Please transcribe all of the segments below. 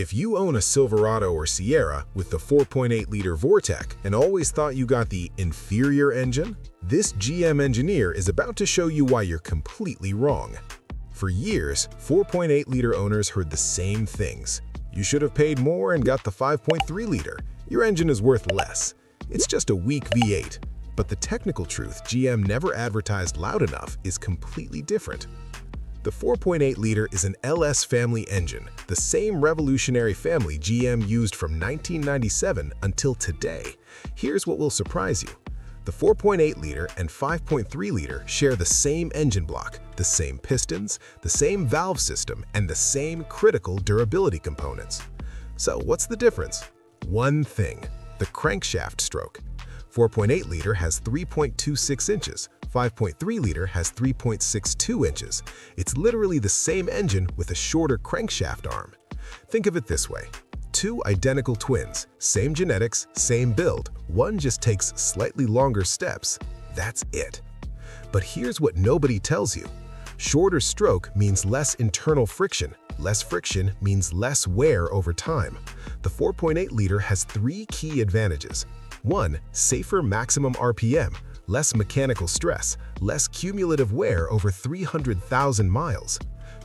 If you own a Silverado or Sierra with the 4.8-liter Vortec and always thought you got the inferior engine, this GM engineer is about to show you why you're completely wrong. For years, 4.8-liter owners heard the same things. You should have paid more and got the 5.3-liter. Your engine is worth less. It's just a weak V8. But the technical truth GM never advertised loud enough is completely different. The 4.8-liter is an LS family engine, the same revolutionary family GM used from 1997 until today. Here's what will surprise you. The 4.8-liter and 5.3-liter share the same engine block, the same pistons, the same valve system, and the same critical durability components. So what's the difference? One thing, the crankshaft stroke. 4.8-liter has 3.26 inches, 5.3-liter has 3.62 inches. It's literally the same engine with a shorter crankshaft arm. Think of it this way. Two identical twins, same genetics, same build, one just takes slightly longer steps. That's it. But here's what nobody tells you. Shorter stroke means less internal friction. Less friction means less wear over time. The 4.8-liter has three key advantages. 1. Safer maximum RPM, less mechanical stress, less cumulative wear over 300,000 miles.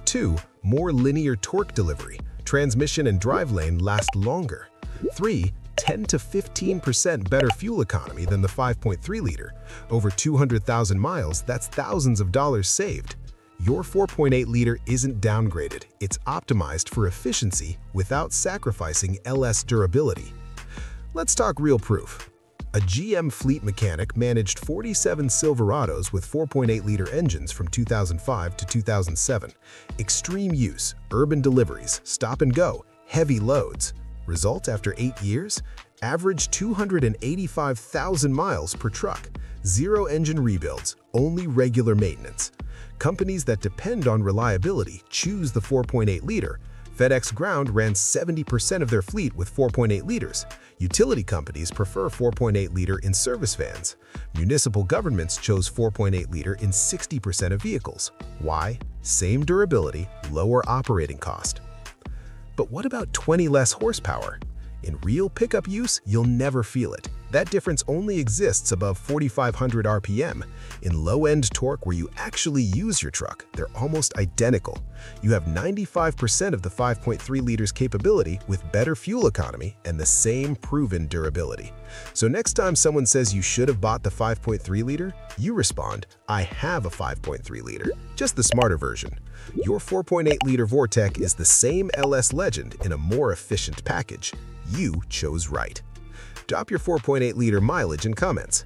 2. More linear torque delivery, transmission and driveline last longer. 3. 10 to 15% better fuel economy than the 5.3-liter. Over 200,000 miles, that's thousands of dollars saved. Your 4.8-liter isn't downgraded, it's optimized for efficiency without sacrificing LS durability. Let's talk real proof. A GM fleet mechanic managed 47 Silverados with 4.8-liter engines from 2005 to 2007. Extreme use, urban deliveries, stop and go, heavy loads. Result after eight years? Average 285,000 miles per truck. Zero engine rebuilds, only regular maintenance. Companies that depend on reliability choose the 4.8-liter, FedEx Ground ran 70% of their fleet with 4.8 liters. Utility companies prefer 4.8 liter in service vans. Municipal governments chose 4.8 liter in 60% of vehicles. Why? Same durability, lower operating cost. But what about 20 less horsepower? In real pickup use, you'll never feel it. That difference only exists above 4,500 RPM. In low-end torque where you actually use your truck, they're almost identical. You have 95% of the 5.3 liters capability with better fuel economy and the same proven durability. So next time someone says you should have bought the 5.3 liter, you respond, I have a 5.3 liter, just the smarter version. Your 4.8 liter Vortec is the same LS Legend in a more efficient package. You chose right. Drop your 4.8 liter mileage in comments.